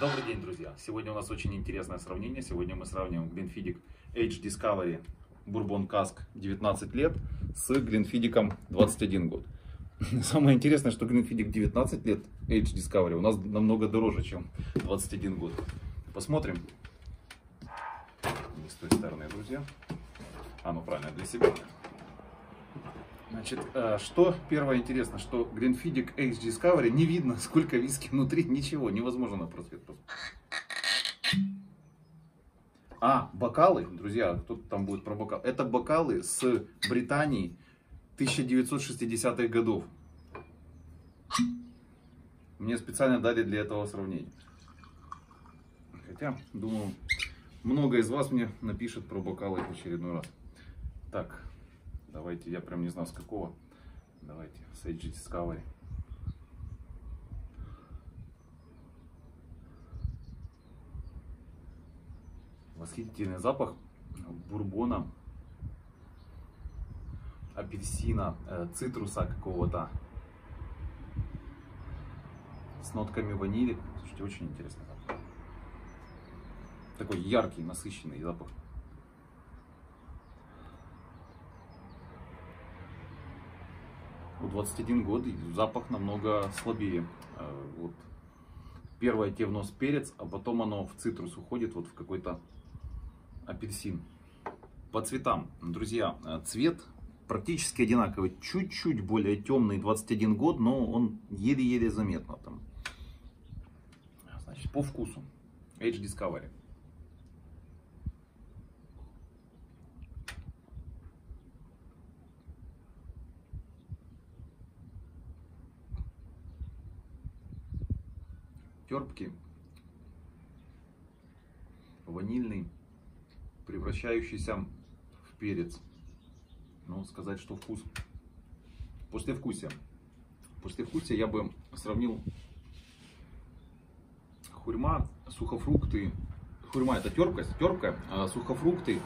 Добрый день, друзья! Сегодня у нас очень интересное сравнение. Сегодня мы сравним Glenfiddich Age Discovery Bourbon Cask 19 лет с Glenfiddich 21 год. Самое интересное, что Glenfiddich 19 лет Age Discovery у нас намного дороже, чем 21 год. Посмотрим. Не с той стороны, друзья. А, ну правильно, для себя. Значит, э, что первое интересно, что Glenfiddich Age Discovery не видно, сколько виски внутри, ничего, невозможно на просвет просто. А, бокалы, друзья, кто-то там будет про бокалы. Это бокалы с Британии 1960-х годов. Мне специально дали для этого сравнения. Хотя, думаю, много из вас мне напишет про бокалы в очередной раз. Так, Давайте, я прям не знаю с какого. Давайте, с HG Discovery. Восхитительный запах бурбона, апельсина, э, цитруса какого-то. С нотками ванили. Слушайте, очень интересный запах. Такой яркий, насыщенный запах. У 21 год запах намного слабее. Э, вот. Первое те в нос перец, а потом оно в цитрус уходит, вот в какой-то апельсин. По цветам, друзья, э, цвет практически одинаковый, чуть-чуть более темный, 21 год, но он еле-еле заметно там. Значит, по вкусу, Age Discovery. Терпкий, ванильный, превращающийся в перец. Ну, сказать, что вкус. После вкуса. После вкуса я бы сравнил хурьма, сухофрукты. Хурьма это терпкость, терпкая, а сухофрукты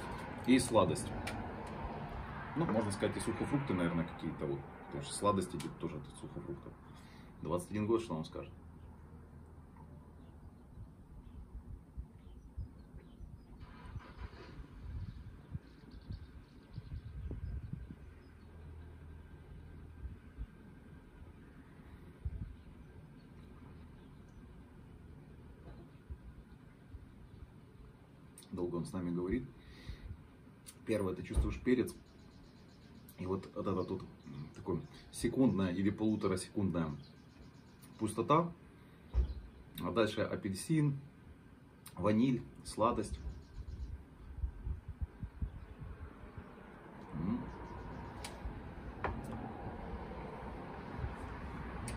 и сладость. Ну, можно сказать, и сухофрукты, наверное, какие-то вот. Потому что сладости тоже от сухофруктов. 21 год, что он скажет. Долго он с нами говорит. Первое, ты чувствуешь перец, и вот, вот это тут такой секундная или полуторасекундная пустота, а дальше апельсин, ваниль, сладость.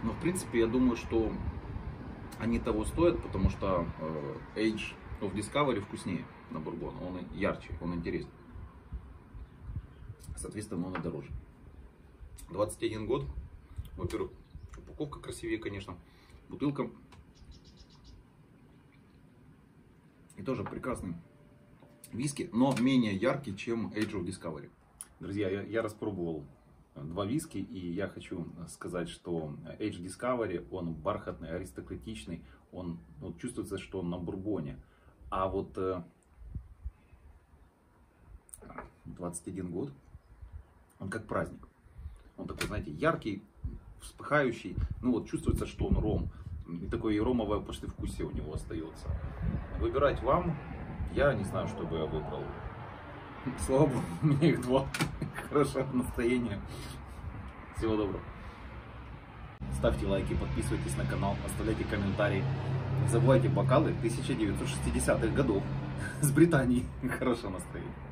Но в принципе я думаю, что они того стоят, потому что э, Age of Discovery вкуснее на бурбон, он ярче, он интереснее. Соответственно, он и дороже. 21 год. Во-первых, упаковка красивее, конечно. Бутылка. И тоже прекрасный виски, но менее яркий, чем Age of Discovery. Друзья, я, я распробовал два виски, и я хочу сказать, что Age Discovery, он бархатный, аристократичный, он вот, чувствуется, что он на бурбоне. А вот 21 год, он как праздник. Он такой, знаете, яркий, вспыхающий. Ну вот чувствуется, что он ром. И такое ромовое послевкусие у него остается. Выбирать вам, я не знаю, что бы я выбрал. Слава богу, у меня их два. Хорошее настроение. Всего доброго. Ставьте лайки, подписывайтесь на канал, оставляйте комментарии. Не забывайте бокалы 1960-х годов с Британии. Хорошего настроения.